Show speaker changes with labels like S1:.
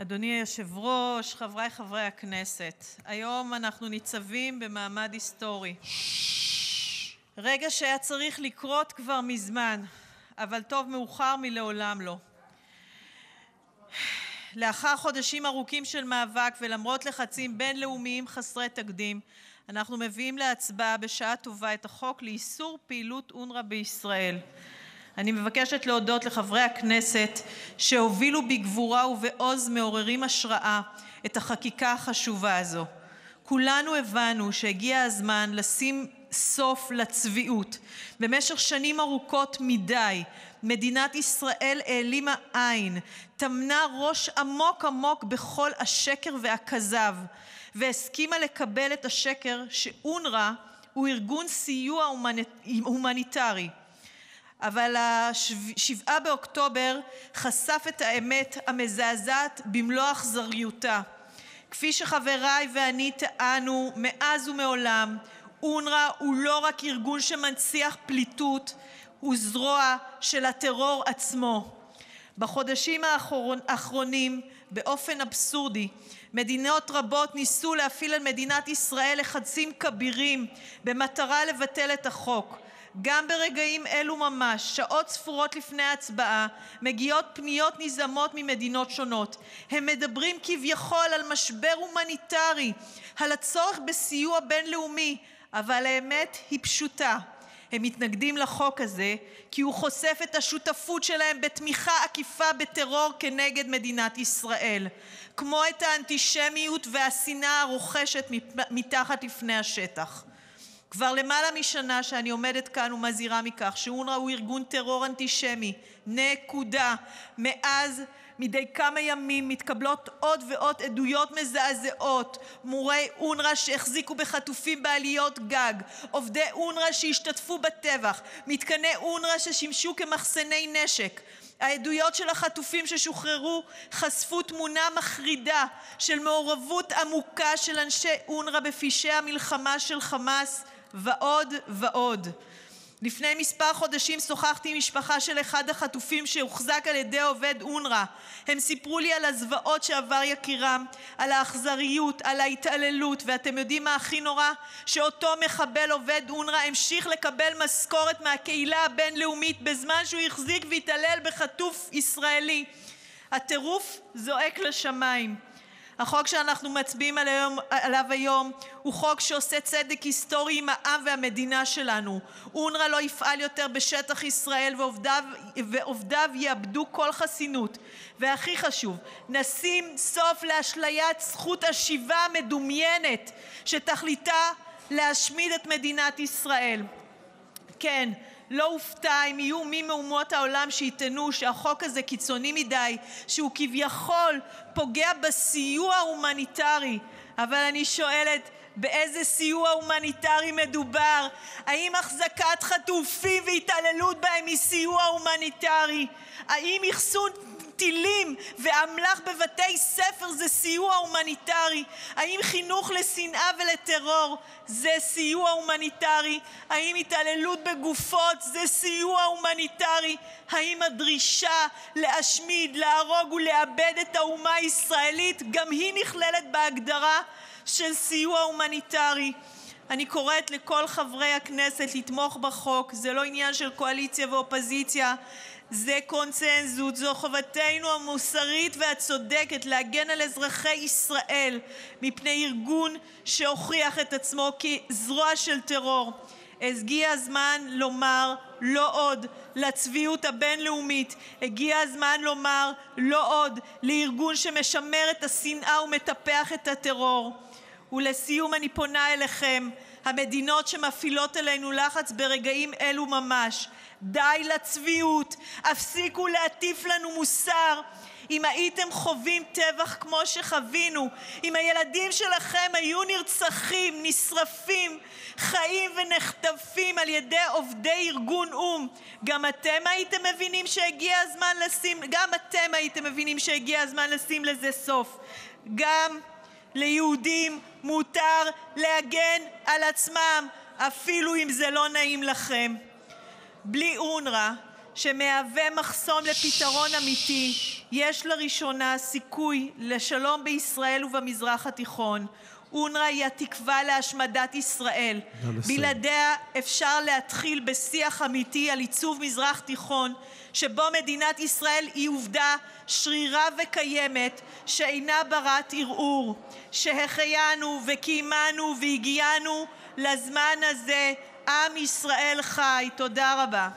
S1: אדוני היושב-ראש, חבריי חברי הכנסת, היום אנחנו ניצבים במעמד היסטורי. רגע שהיה צריך לקרות כבר מזמן, אבל טוב מאוחר מלעולם לא. לאחר חודשים ארוכים של מאבק ולמרות לחצים בינלאומיים חסרי תקדים, אנחנו מביאים להצבעה בשעה טובה את החוק לאיסור פעילות אונר"א בישראל. אני מבקשת להודות לחברי הכנסת שהובילו בגבורה ובעוז מעוררים השראה את החקיקה החשובה הזו. כולנו הבנו שהגיע הזמן לשים סוף לצביעות. במשך שנים ארוכות מדי מדינת ישראל העלימה עין, טמנה ראש עמוק עמוק בכל השקר והכזב, והסכימה לקבל את השקר שאונר"א הוא ארגון סיוע הומניטרי. אבל השבעה באוקטובר חשף את האמת המזעזעת במלוא אכזריותה. כפי שחבריי ואני טענו מאז ומעולם, אונר"א הוא לא רק ארגון שמנציח פליטות, הוא זרוע של הטרור עצמו. בחודשים האחרונים, באופן אבסורדי, מדינות רבות ניסו להפעיל על מדינת ישראל לחצים כבירים במטרה לבטל את החוק. גם ברגעים אלו ממש, שעות ספורות לפני ההצבעה, מגיעות פניות נזעמות ממדינות שונות. הם מדברים כביכול על משבר הומניטרי, על הצורך בסיוע בינלאומי, אבל האמת היא פשוטה. הם מתנגדים לחוק הזה כי הוא חושף את השותפות שלהם בתמיכה עקיפה בטרור כנגד מדינת ישראל, כמו את האנטישמיות והשנאה הרוחשת מתחת לפני השטח. כבר למעלה משנה שאני עומדת כאן ומזהירה מכך שאונר"א הוא ארגון טרור אנטישמי. נקודה. מאז מדי כמה ימים מתקבלות עוד ועוד עדויות מזעזעות. מורי אונר"א שהחזיקו בחטופים בעליות גג, עובדי אונר"א שהשתתפו בטבח, מתקני אונר"א ששימשו כמחסני נשק. העדויות של החטופים ששוחררו חשפו תמונה מחרידה של מעורבות עמוקה של אנשי אונר"א בפשעי המלחמה של חמאס ועוד ועוד. לפני מספר חודשים שוחחתי עם משפחה של אחד החטופים שהוחזק על ידי עובד אונר"א. הם סיפרו לי על הזוועות שעבר יקירם, על האכזריות, על ההתעללות, ואתם יודעים מה הכי נורא? שאותו מחבל עובד אונר"א המשיך לקבל משכורת מהקהילה הבינלאומית בזמן שהוא החזיק והתעלל בחטוף ישראלי. הטירוף זועק לשמיים. החוק שאנחנו מצביעים עליו, היום הוא חוק שעושה צדק היסטורי עם העם והמדינה שלנו. אונר"א לא יפעל יותר בשטח ישראל ועובדיו, ועובדיו יאבדו כל חסינות. והכי חשוב, נשים סוף לאשליית זכות השיבה המדומיינת שתכליתה להשמיד את מדינת ישראל. כן, לא אופתע אם יהיו מי מאומות העולם שיטענו שהחוק הזה קיצוני מדי, שהוא כביכול פוגע בסיוע ההומניטרי. אבל אני שואלת, באיזה סיוע הומניטרי מדובר? האם החזקת חטופים והתעללות בהם היא סיוע הומניטרי? האם אחסון טילים ואמל"ח בבתי ספר זה סיוע הומניטרי? האם חינוך לשנאה ולטרור זה סיוע הומניטרי? האם התעללות בגופות זה סיוע הומניטרי? האם הדרישה להשמיד, להרוג ולאבד את האומה הישראלית גם היא נכללת בהגדרה של סיוע הומניטרי? אני קוראת לכל חברי הכנסת לתמוך בחוק, זה לא עניין של קואליציה ואופוזיציה, זה קונצנזוס, זו חובתנו המוסרית והצודקת להגן על אזרחי ישראל מפני ארגון שהוכיח את עצמו כזרוע של טרור. הגיע הזמן לומר לא עוד לצביעות הבינלאומית, הגיע הזמן לומר לא עוד לארגון שמשמר את השנאה ומטפח את הטרור. ולסיום אני פונה אליכם, המדינות שמפעילות עלינו לחץ ברגעים אלו ממש, די לצביעות, הפסיקו להטיף לנו מוסר. אם הייתם חווים טבח כמו שחווינו, אם הילדים שלכם היו נרצחים, נשרפים, חיים ונחטפים על ידי עובדי ארגון או"ם, גם אתם הייתם מבינים שהגיע הזמן לשים, גם אתם הייתם מבינים שהגיע הזמן לשים לזה סוף. גם ליהודים מותר להגן על עצמם, אפילו אם זה לא נעים לכם. בלי אונר"א, שמהווה מחסום לפתרון אמיתי, יש לראשונה סיכוי לשלום בישראל ובמזרח התיכון. אונר"א היא התקווה להשמדת ישראל. בלעדיה אפשר להתחיל בשיח אמיתי על עיצוב מזרח תיכון שבו מדינת ישראל היא עובדה שרירה וקיימת שאינה ברת ערעור. שהחיינו וקיימנו והגיענו לזמן הזה. עם ישראל חי. תודה רבה.